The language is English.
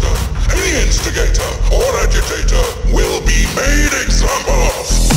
monster, any instigator or agitator will be made example of.